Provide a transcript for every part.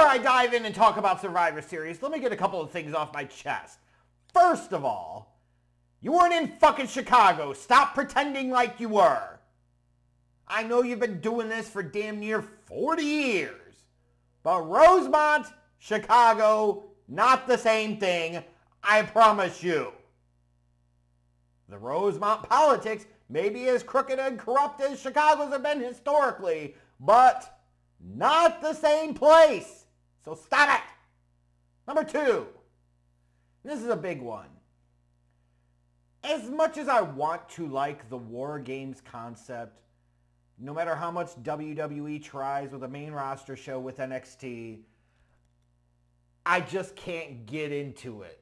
Before I dive in and talk about Survivor Series, let me get a couple of things off my chest. First of all, you weren't in fucking Chicago. Stop pretending like you were. I know you've been doing this for damn near 40 years. But Rosemont, Chicago, not the same thing. I promise you. The Rosemont politics may be as crooked and corrupt as Chicago's have been historically, but not the same place. So stop it. Number two, this is a big one. As much as I want to like the War Games concept, no matter how much WWE tries with a main roster show with NXT, I just can't get into it.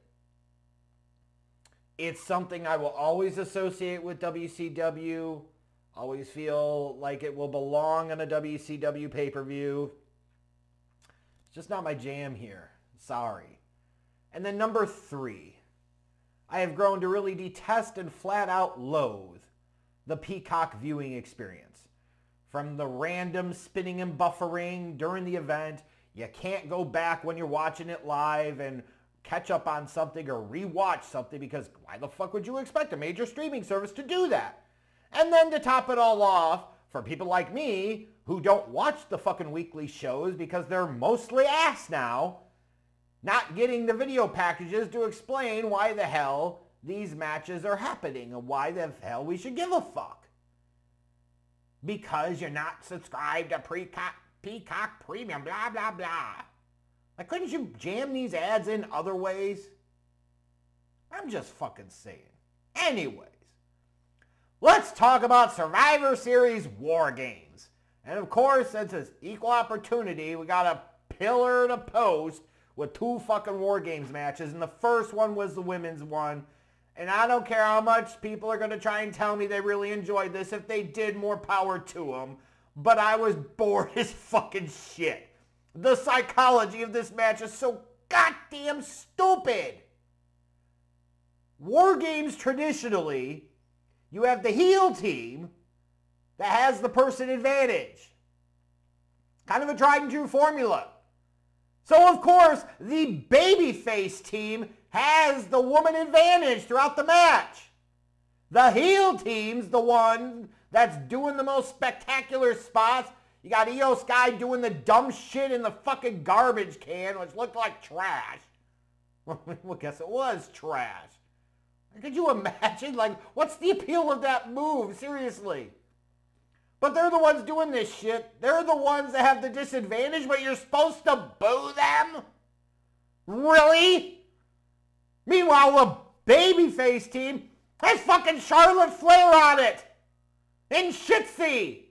It's something I will always associate with WCW. Always feel like it will belong on a WCW pay-per-view. It's just not my jam here. Sorry. And then number three, I have grown to really detest and flat out loathe the Peacock viewing experience. From the random spinning and buffering during the event, you can't go back when you're watching it live and catch up on something or rewatch something because why the fuck would you expect a major streaming service to do that? And then to top it all off, for people like me who don't watch the fucking weekly shows because they're mostly ass now, not getting the video packages to explain why the hell these matches are happening and why the hell we should give a fuck. Because you're not subscribed to Peacock, Peacock Premium, blah, blah, blah. Like, couldn't you jam these ads in other ways? I'm just fucking saying. Anyways, let's talk about Survivor Series War Games. And of course, since it's equal opportunity, we got a pillar to post with two fucking War Games matches. And the first one was the women's one. And I don't care how much people are going to try and tell me they really enjoyed this. If they did, more power to them. But I was bored as fucking shit. The psychology of this match is so goddamn stupid. War games traditionally, you have the heel team that has the person advantage. Kind of a tried and true formula. So of course, the babyface team has the woman advantage throughout the match. The heel team's the one that's doing the most spectacular spots you got Iyo Sky doing the dumb shit in the fucking garbage can, which looked like trash. well, guess it was trash. Could you imagine? Like, what's the appeal of that move? Seriously. But they're the ones doing this shit. They're the ones that have the disadvantage, but you're supposed to boo them? Really? Meanwhile, the babyface team has fucking Charlotte Flair on it. In Shitzy.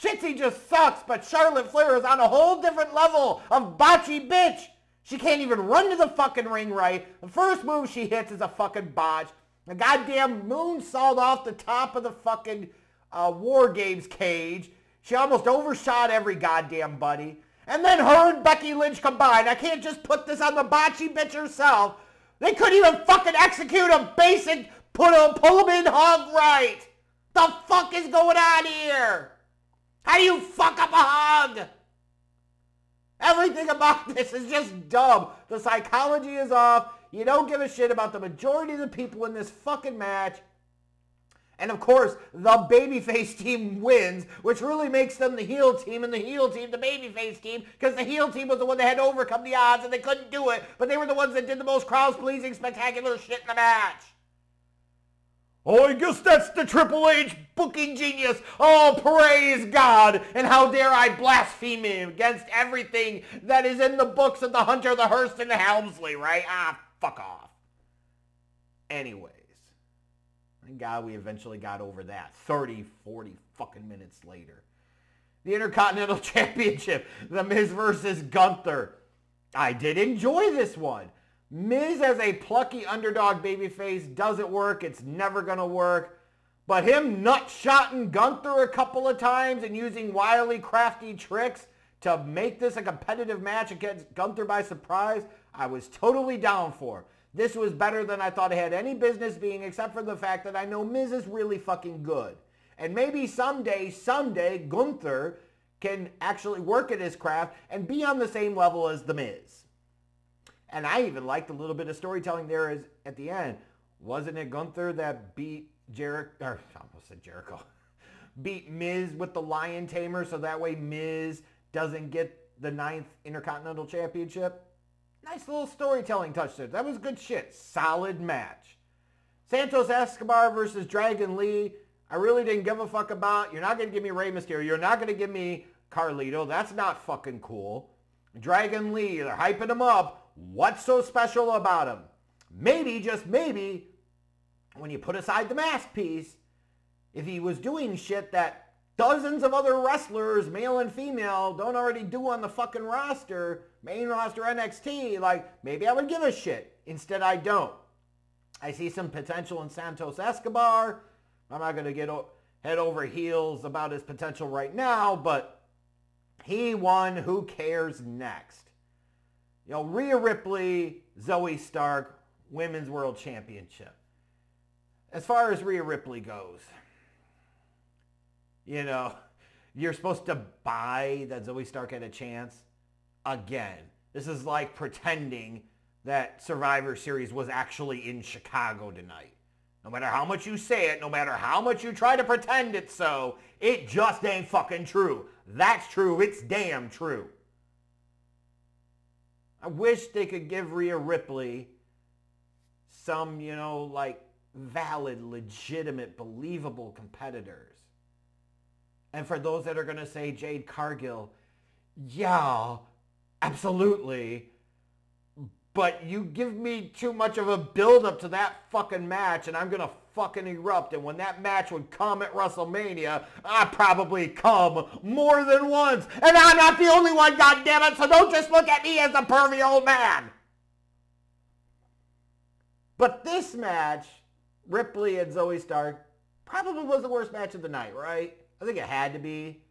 Shitzy just sucks, but Charlotte Flair is on a whole different level of botchy bitch. She can't even run to the fucking ring right. The first move she hits is a fucking botch. The goddamn moonsault off the top of the fucking uh, War Games cage. She almost overshot every goddamn buddy. And then her and Becky Lynch combined. I can't just put this on the botchy bitch herself. They couldn't even fucking execute a basic put a pull them in hug right. The fuck is going on here? How do you fuck up a hug? Everything about this is just dumb. The psychology is off. You don't give a shit about the majority of the people in this fucking match. And of course, the babyface team wins, which really makes them the heel team and the heel team the babyface team because the heel team was the one that had to overcome the odds and they couldn't do it. But they were the ones that did the most crowd-pleasing, spectacular shit in the match. Oh, I guess that's the Triple H booking genius. Oh, praise God. And how dare I blaspheme him against everything that is in the books of the Hunter, the Hearst, and the Helmsley, right? Ah, fuck off. Anyways. Thank God we eventually got over that 30, 40 fucking minutes later. The Intercontinental Championship, The Miz versus Gunther. I did enjoy this one. Miz as a plucky underdog babyface doesn't work. It's never going to work. But him nutshotting Gunther a couple of times and using wily, crafty tricks to make this a competitive match against Gunther by surprise, I was totally down for. This was better than I thought it had any business being except for the fact that I know Miz is really fucking good. And maybe someday, someday, Gunther can actually work at his craft and be on the same level as The Miz. And I even liked a little bit of storytelling there is at the end. Wasn't it Gunther that beat Jericho, or I almost said Jericho, beat Miz with the Lion Tamer so that way Miz doesn't get the ninth Intercontinental Championship? Nice little storytelling touch there. That was good shit. Solid match. Santos Escobar versus Dragon Lee. I really didn't give a fuck about. You're not going to give me Rey Mysterio. You're not going to give me Carlito. That's not fucking cool. Dragon Lee, they're hyping him up. What's so special about him? Maybe, just maybe, when you put aside the mask piece, if he was doing shit that dozens of other wrestlers, male and female, don't already do on the fucking roster, main roster NXT, like maybe I would give a shit. Instead, I don't. I see some potential in Santos Escobar. I'm not going to get head over heels about his potential right now, but he won. Who cares next? You know, Rhea Ripley, Zoey Stark, Women's World Championship. As far as Rhea Ripley goes, you know, you're supposed to buy that Zoey Stark had a chance. Again, this is like pretending that Survivor Series was actually in Chicago tonight. No matter how much you say it, no matter how much you try to pretend it's so, it just ain't fucking true. That's true. It's damn true. I wish they could give Rhea Ripley some, you know, like valid, legitimate, believable competitors. And for those that are going to say Jade Cargill, yeah, absolutely but you give me too much of a build up to that fucking match and I'm going to fucking erupt. And when that match would come at WrestleMania, I probably come more than once. And I'm not the only one, goddammit, so don't just look at me as a pervy old man. But this match, Ripley and Zoey Stark, probably was the worst match of the night, right? I think it had to be.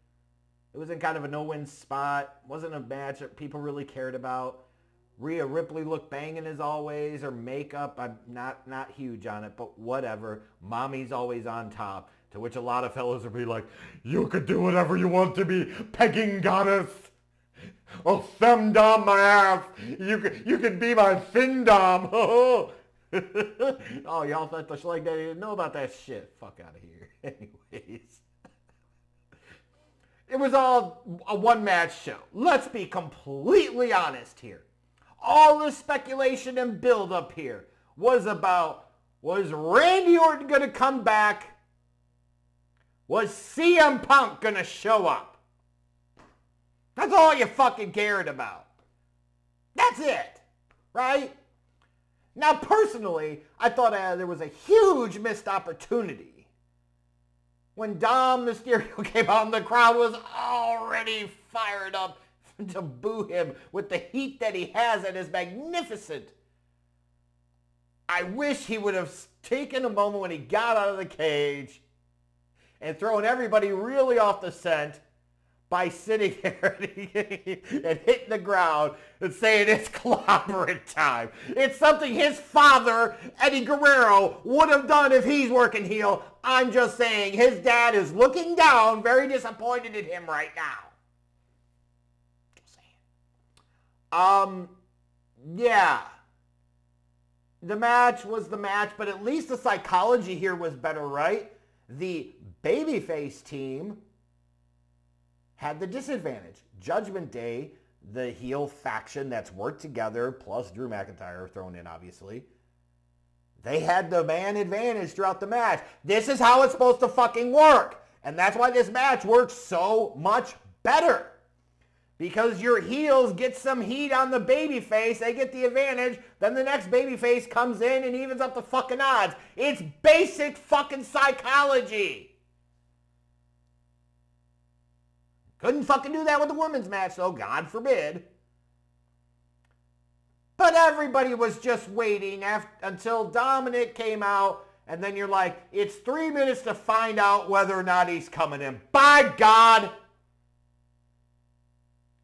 It was in kind of a no-win spot. Wasn't a match that people really cared about. Rhea Ripley looked banging as always. Her makeup, I'm not not huge on it, but whatever. Mommy's always on top. To which a lot of fellows would be like, "You could do whatever you want to be, pegging goddess." Oh, femdom my ass. You could you could be my findom. oh, y'all thought the Schleg Daddy didn't know about that shit. Fuck out of here. Anyways. It was all a one-match show. Let's be completely honest here all the speculation and build up here was about was Randy Orton going to come back? Was CM Punk going to show up? That's all you fucking cared about. That's it, right? Now, personally, I thought uh, there was a huge missed opportunity. When Dom Mysterio came out and the crowd was already fired up to boo him with the heat that he has and is magnificent. I wish he would have taken a moment when he got out of the cage and thrown everybody really off the scent by sitting there and hitting the ground and saying it's clobbering time. It's something his father, Eddie Guerrero, would have done if he's working heel. I'm just saying his dad is looking down, very disappointed in him right now. Um, yeah. The match was the match, but at least the psychology here was better, right? The babyface team had the disadvantage. Judgment Day, the heel faction that's worked together, plus Drew McIntyre thrown in, obviously. They had the man advantage throughout the match. This is how it's supposed to fucking work. And that's why this match works so much better because your heels get some heat on the baby face, they get the advantage, then the next baby face comes in and evens up the fucking odds. It's basic fucking psychology. Couldn't fucking do that with the women's match though, God forbid. But everybody was just waiting after, until Dominic came out and then you're like, it's three minutes to find out whether or not he's coming in. By God!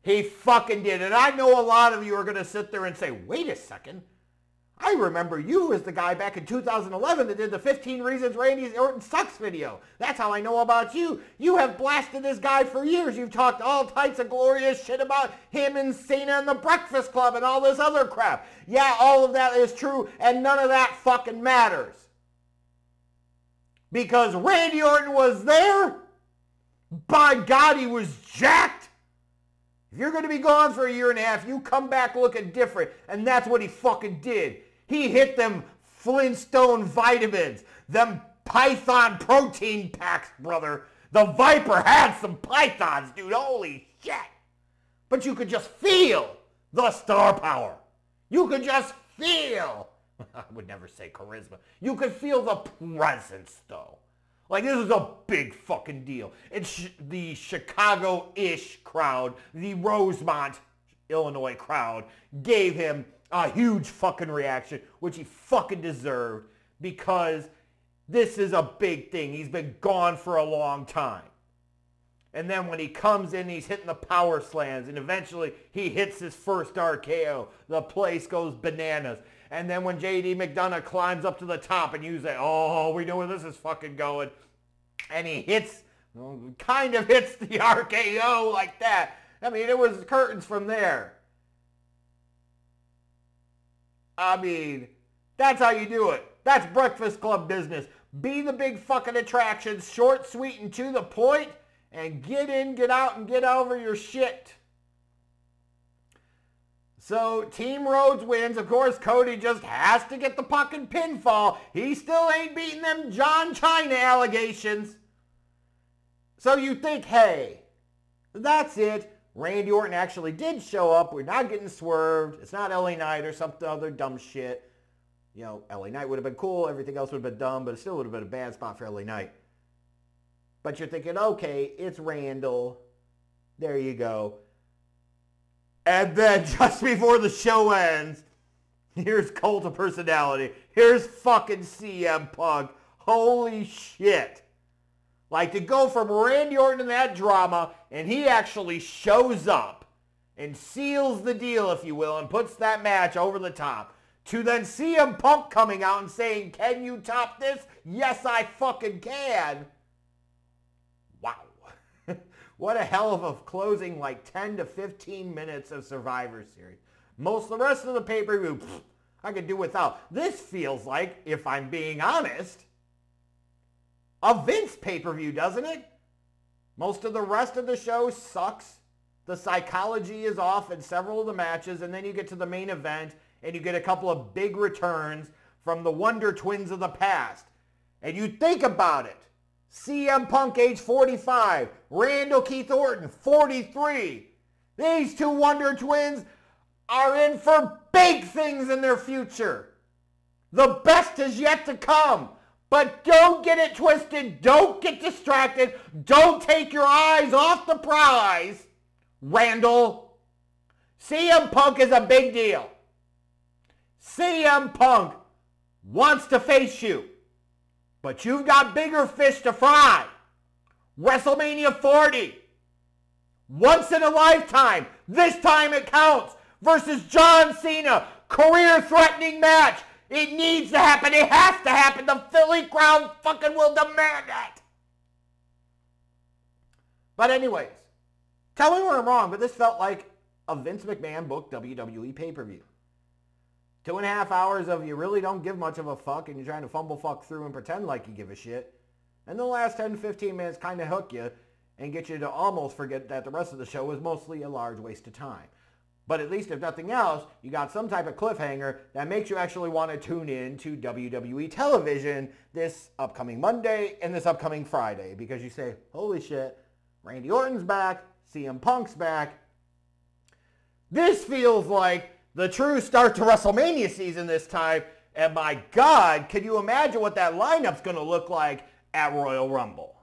He fucking did. And I know a lot of you are going to sit there and say, wait a second. I remember you as the guy back in 2011 that did the 15 Reasons Randy Orton Sucks video. That's how I know about you. You have blasted this guy for years. You've talked all types of glorious shit about him and Cena and the Breakfast Club and all this other crap. Yeah, all of that is true, and none of that fucking matters. Because Randy Orton was there. By God, he was jacked. If you're going to be gone for a year and a half, you come back looking different. And that's what he fucking did. He hit them Flintstone vitamins, them Python protein packs, brother. The Viper had some pythons, dude. Holy shit. But you could just feel the star power. You could just feel. I would never say charisma. You could feel the presence, though. Like this is a big fucking deal. It's the Chicago-ish crowd, the Rosemont, Illinois crowd, gave him a huge fucking reaction, which he fucking deserved because this is a big thing. He's been gone for a long time. And then when he comes in, he's hitting the power slams, and eventually he hits his first RKO. The place goes bananas. And then when JD McDonagh climbs up to the top and you say, oh, we know where this is fucking going. And he hits, kind of hits the RKO like that. I mean, it was curtains from there. I mean, that's how you do it. That's Breakfast Club business. Be the big fucking attractions, short, sweet, and to the point, and get in, get out, and get over your shit. So Team Rhodes wins. Of course, Cody just has to get the fucking pinfall. He still ain't beating them John China allegations. So you think, hey, that's it. Randy Orton actually did show up. We're not getting swerved. It's not LA Knight or some other dumb shit. You know, LA Knight would have been cool. Everything else would have been dumb, but it still would have been a bad spot for LA Knight. But you're thinking, okay, it's Randall. There you go. And then just before the show ends, here's Cult of Personality. Here's fucking CM Punk. Holy shit. Like to go from Randy Orton in that drama and he actually shows up and seals the deal, if you will, and puts that match over the top. To then CM Punk coming out and saying, can you top this? Yes, I fucking can. What a hell of a closing like 10 to 15 minutes of Survivor Series. Most of the rest of the pay-per-view, I could do without. This feels like, if I'm being honest, a Vince pay-per-view, doesn't it? Most of the rest of the show sucks. The psychology is off in several of the matches, and then you get to the main event, and you get a couple of big returns from the Wonder Twins of the past. And you think about it. CM Punk, age 45. Randall Keith Orton, 43. These two Wonder Twins are in for big things in their future. The best is yet to come. But don't get it twisted. Don't get distracted. Don't take your eyes off the prize. Randall, CM Punk is a big deal. CM Punk wants to face you. But you've got bigger fish to fry. WrestleMania 40. Once in a lifetime. This time it counts. Versus John Cena. Career-threatening match. It needs to happen. It has to happen. The Philly crowd fucking will demand it. But anyways, tell me where I'm wrong, but this felt like a Vince McMahon booked WWE pay-per-view. Two and a half hours of you really don't give much of a fuck and you're trying to fumble fuck through and pretend like you give a shit. And the last 10 15 minutes kind of hook you and get you to almost forget that the rest of the show was mostly a large waste of time. But at least if nothing else, you got some type of cliffhanger that makes you actually want to tune in to WWE television this upcoming Monday and this upcoming Friday because you say, holy shit, Randy Orton's back, CM Punk's back. This feels like the true start to WrestleMania season this time. And my God, can you imagine what that lineup's going to look like at Royal Rumble?